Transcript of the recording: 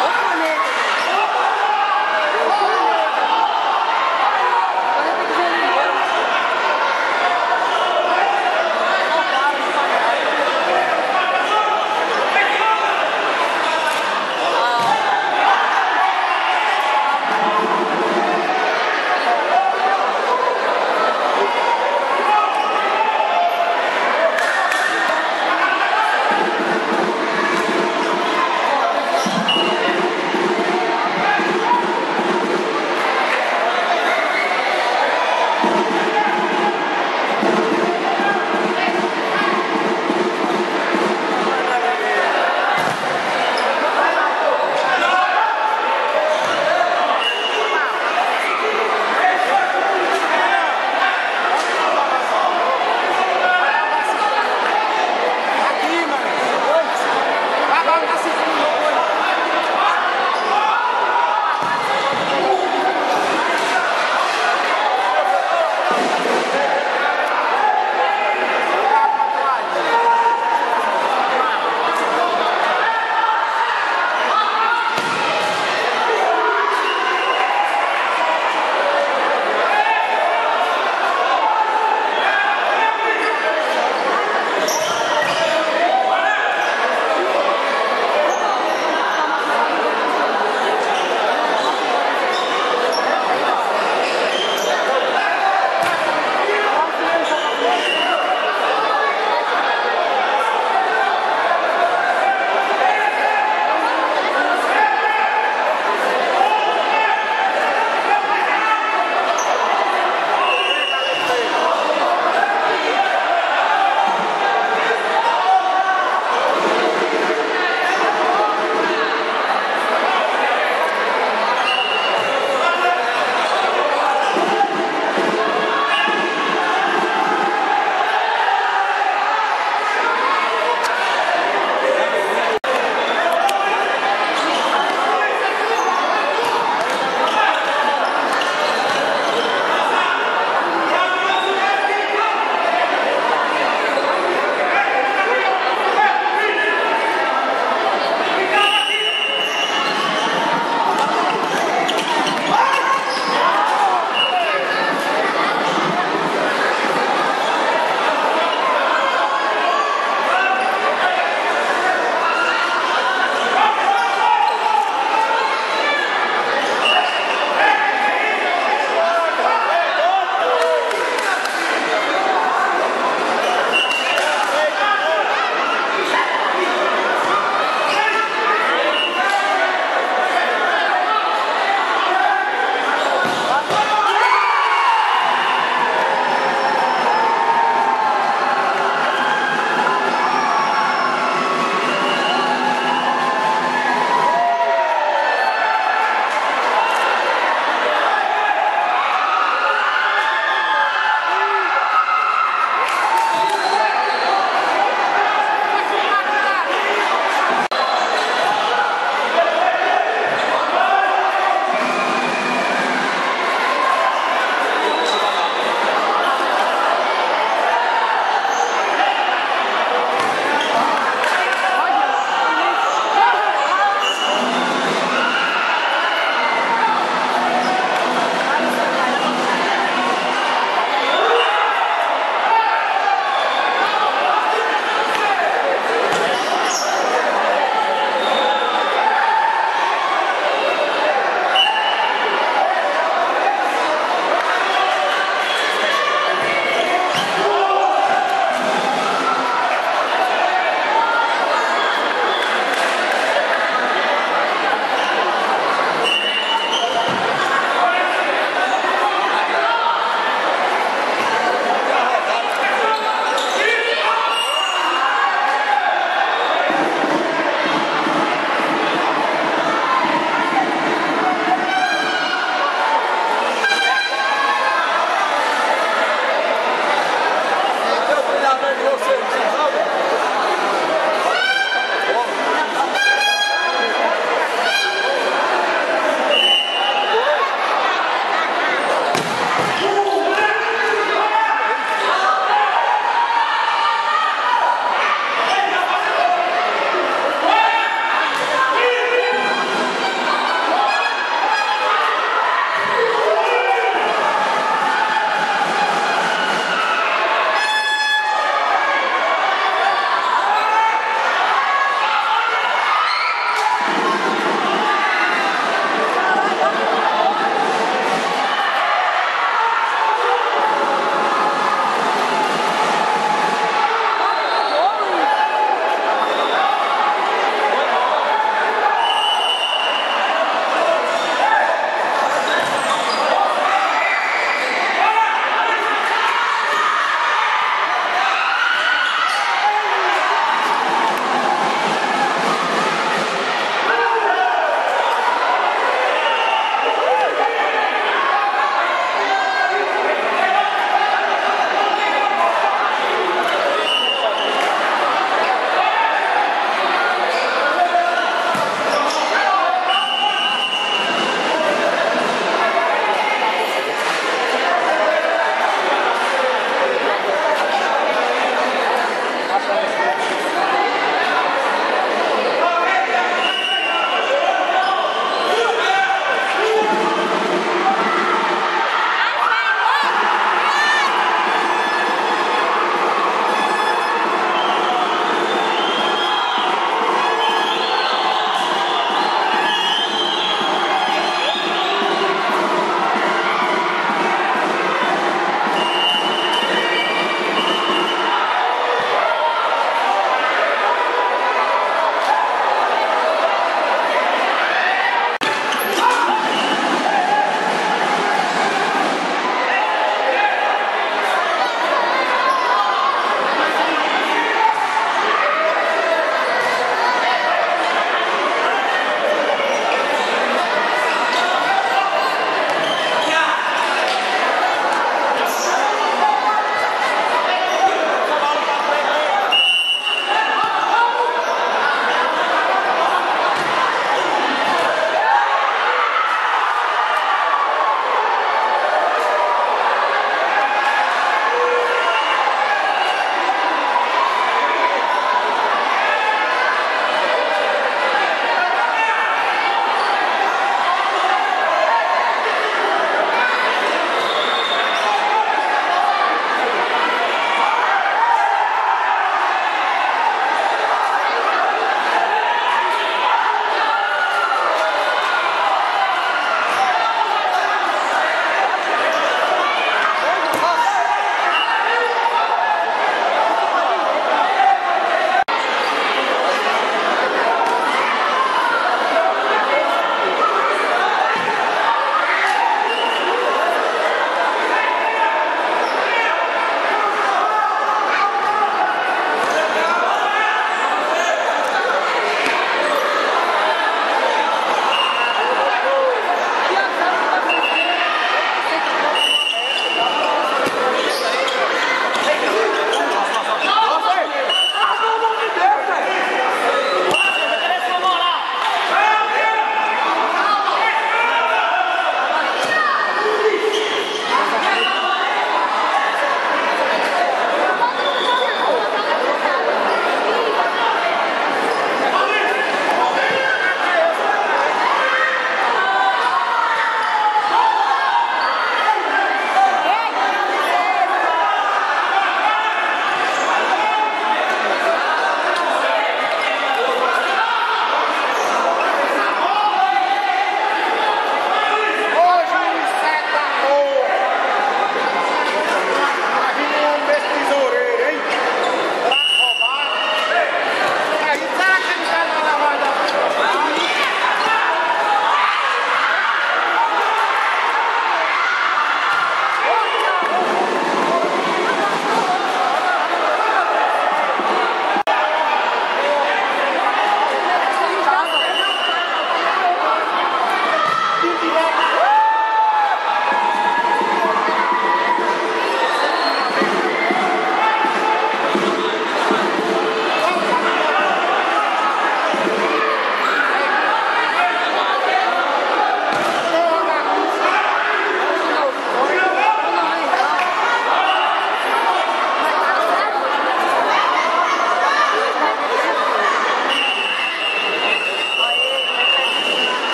岡根